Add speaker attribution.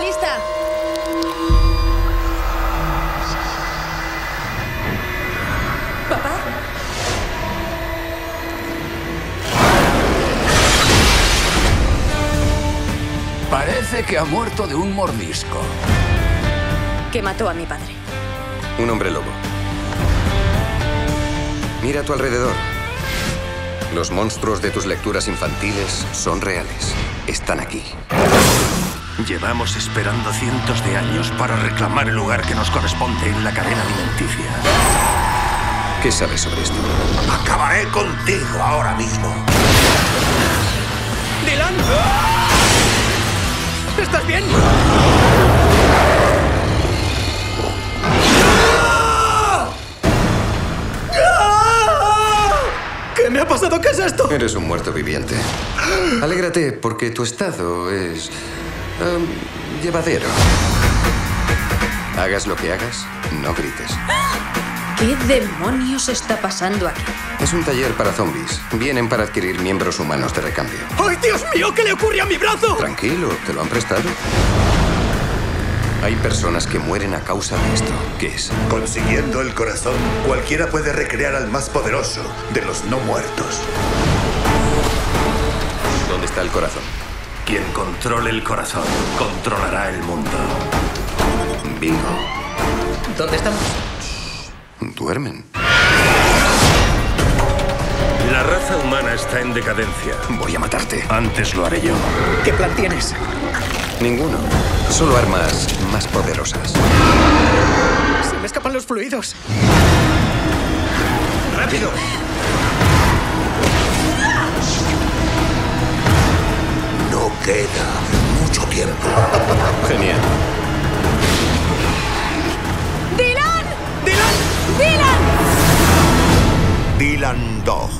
Speaker 1: lista.
Speaker 2: ¿Papá?
Speaker 3: Parece que ha muerto de un mordisco.
Speaker 1: Que mató a mi padre.
Speaker 4: Un hombre lobo. Mira a tu alrededor. Los monstruos de tus lecturas infantiles son reales. Están aquí.
Speaker 5: Llevamos esperando cientos de años para reclamar el lugar que nos corresponde en la cadena alimenticia.
Speaker 4: ¿Qué sabes sobre esto?
Speaker 5: Acabaré contigo ahora mismo.
Speaker 6: ¡Dylan! ¿Estás bien? ¿Qué me ha pasado? ¿Qué es esto?
Speaker 4: Eres un muerto viviente. Alégrate porque tu estado es... em, llevadero. Hagas lo que hagas, no grites.
Speaker 1: ¿Qué demonios está pasando aquí?
Speaker 4: Es un taller para zombies. Vienen para adquirir miembros humanos de recambio.
Speaker 6: ¡Ay, Dios mío! ¿Qué le ocurre a mi brazo?
Speaker 4: Tranquilo, te lo han prestado. Hay personas que mueren a causa de esto. ¿Qué es?
Speaker 7: Consiguiendo el corazón, cualquiera puede recrear al más poderoso de los no muertos.
Speaker 4: ¿Dónde está el corazón?
Speaker 5: Quien controle el corazón, controlará el mundo.
Speaker 4: Bingo.
Speaker 6: ¿Dónde estamos?
Speaker 4: Duermen.
Speaker 5: La raza humana está en decadencia.
Speaker 4: Voy a matarte.
Speaker 5: Antes lo haré yo.
Speaker 6: ¿Qué plan tienes?
Speaker 4: Ninguno. Solo armas más poderosas.
Speaker 6: Se me escapan los fluidos.
Speaker 5: ¡Rápido!
Speaker 7: Mucho tiempo.
Speaker 4: Genial.
Speaker 1: ¡Dylan!
Speaker 6: ¡Dylan!
Speaker 1: ¡Dylan!
Speaker 7: Dylan Dog.